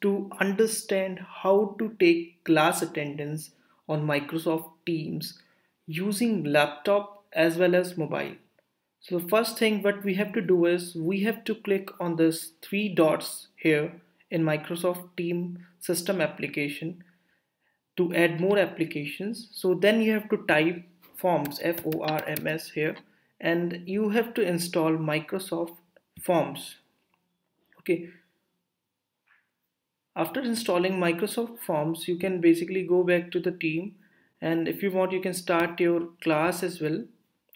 to understand how to take class attendance on Microsoft Teams using laptop as well as mobile. So the first thing what we have to do is we have to click on this three dots here in Microsoft Team system application to add more applications. So then you have to type forms F-O-R-M-S here and you have to install Microsoft Forms. Okay. After installing Microsoft Forms, you can basically go back to the team. And if you want you can start your class as well.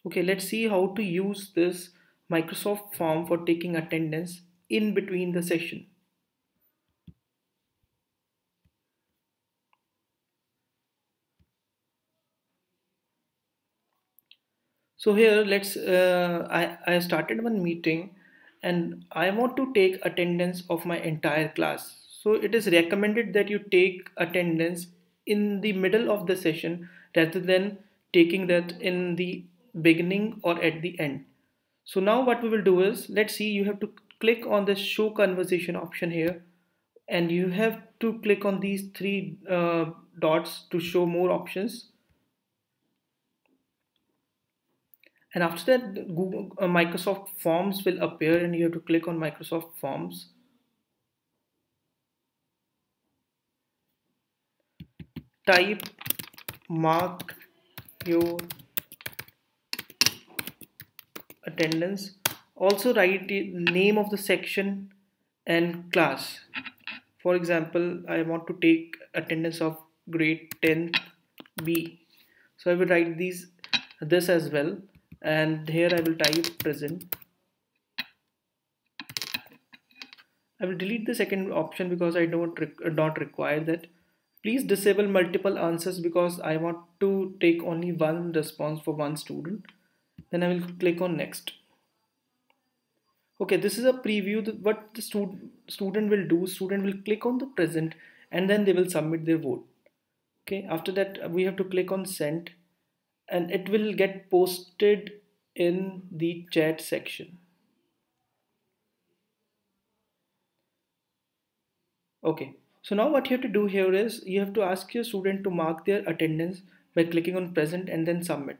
Okay let's see how to use this Microsoft form for taking attendance in between the session. So here let's uh, I, I started one meeting and I want to take attendance of my entire class so it is recommended that you take attendance in the middle of the session rather than taking that in the beginning or at the end. So now what we will do is, let's see, you have to click on the show conversation option here and you have to click on these three uh, dots to show more options. And after that, Google, uh, Microsoft Forms will appear and you have to click on Microsoft Forms. Type mark your attendance. Also write the name of the section and class. For example I want to take attendance of grade 10 B. So I will write these this as well. And here I will type present. I will delete the second option because I don't not require that please disable multiple answers because I want to take only one response for one student. Then I will click on next. Okay this is a preview what the student student will do. Student will click on the present and then they will submit their vote. Okay after that uh, we have to click on send and it will get posted in the chat section. Okay so now what you have to do here is you have to ask your student to mark their attendance by clicking on present and then submit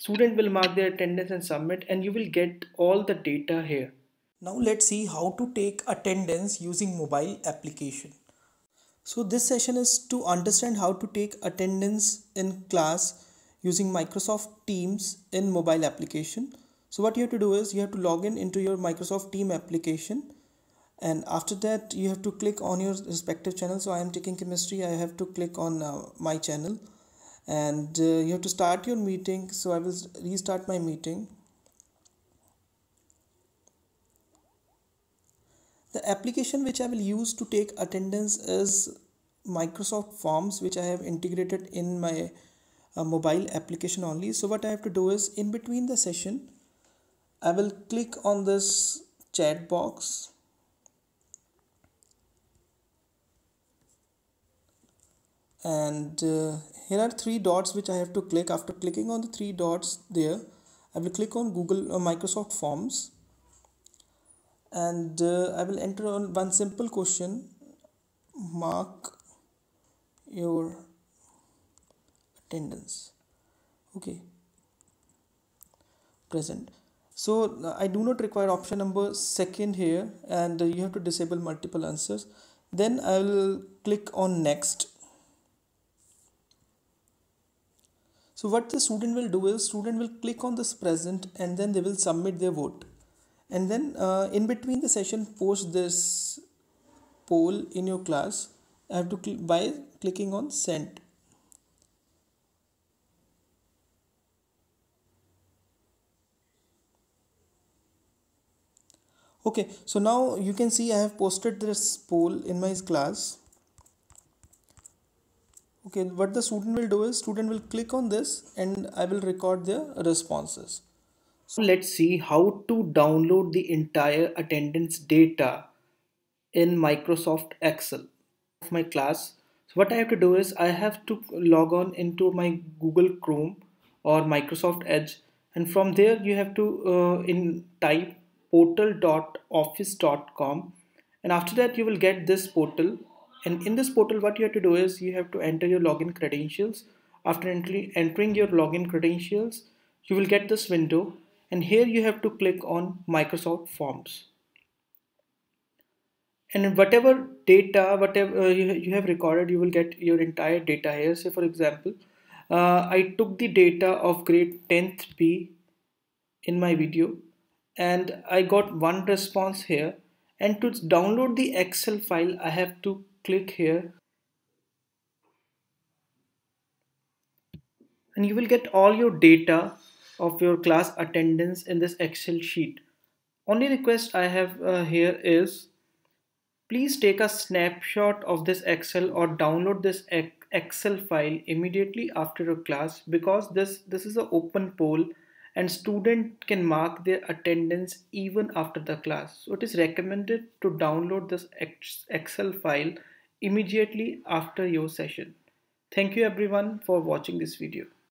Student will mark their attendance and submit and you will get all the data here. Now let's see how to take attendance using mobile application. So this session is to understand how to take attendance in class using Microsoft Teams in mobile application. So what you have to do is you have to log in into your Microsoft Team application and after that you have to click on your respective channel. So I am taking chemistry. I have to click on uh, my channel. And uh, you have to start your meeting. So I will restart my meeting. The application which I will use to take attendance is Microsoft Forms which I have integrated in my uh, mobile application only. So what I have to do is in between the session I will click on this chat box and uh, here are three dots which I have to click. After clicking on the three dots there I will click on Google uh, Microsoft Forms. And uh, I will enter on one simple question. Mark your attendance. Okay. Present. So uh, I do not require option number second here and uh, you have to disable multiple answers. Then I will click on next So what the student will do is student will click on this present and then they will submit their vote. And then uh, in between the session post this poll in your class I have to click by clicking on send. Okay, so now you can see I have posted this poll in my class okay what the student will do is student will click on this and I will record their responses. So let's see how to download the entire attendance data in Microsoft Excel of my class. So what I have to do is I have to log on into my Google Chrome or Microsoft Edge and from there you have to uh, in type portal.office.com and after that you will get this portal and in this portal what you have to do is you have to enter your login credentials. After entering your login credentials you will get this window. And here you have to click on Microsoft Forms. And whatever data whatever uh, you, you have recorded you will get your entire data here. Say for example uh, I took the data of grade 10th B in my video and I got one response here. And to download the Excel file I have to click here and you will get all your data of your class attendance in this Excel sheet. Only request I have uh, here is please take a snapshot of this Excel or download this Excel file immediately after your class because this, this is an open poll and student can mark their attendance even after the class. So it is recommended to download this Excel file immediately after your session. Thank you everyone for watching this video.